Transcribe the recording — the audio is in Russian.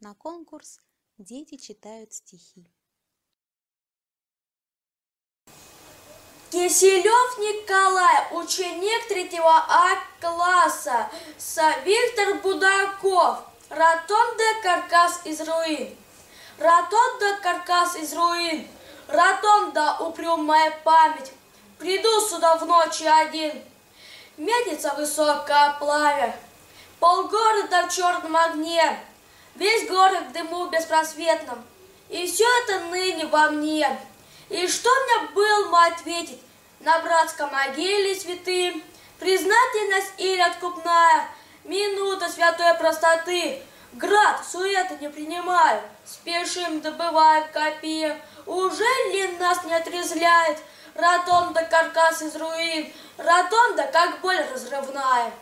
на конкурс «Дети читают стихи». Киселев Николай, ученик третьего А класса, Виктор Будаков, Ротонда каркас из руин. Ротонда каркас из руин, Ротонда упрямая память, Приду сюда в ночи один, Медница высокая пламя, Полгорода в черном огне, Весь в дыму беспросветном, И все это ныне во мне. И что мне было ответить? На братской могиле святым, Признательность или откупная, минута святой простоты, Град, суета не принимаю, спешим, добываем копии. Уже ли нас не отрезляет? Ротонда каркас из руин, ротонда как боль разрывная?